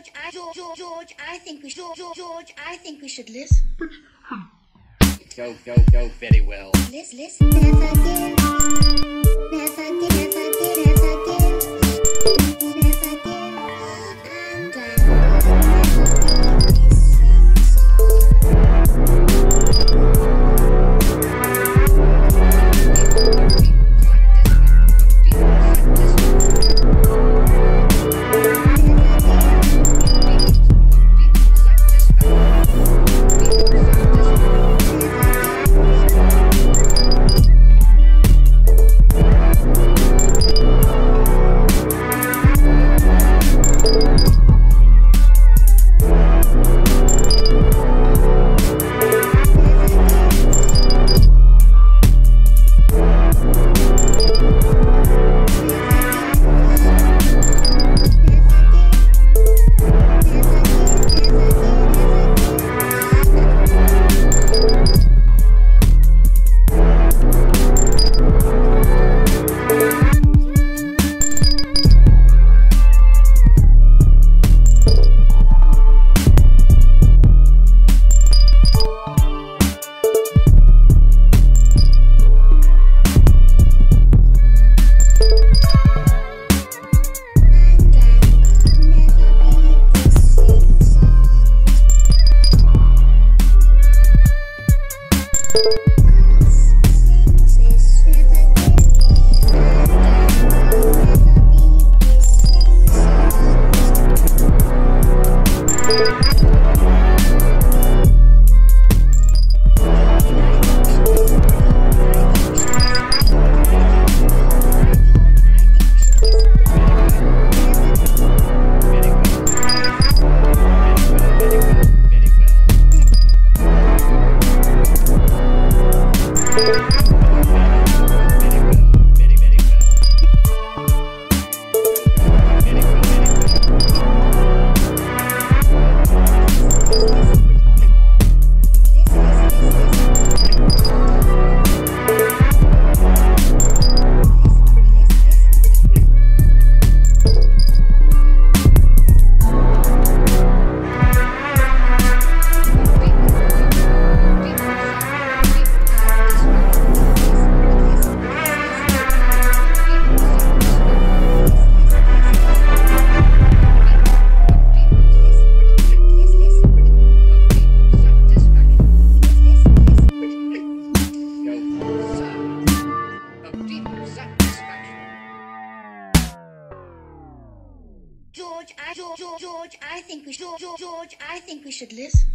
George, I, George, George, I think we should, George, George, I think we should listen. Go, go, go very well. Listen, listen. Never give, never give, never give, George, I, George, George, I think we should, George, George, I think we should listen.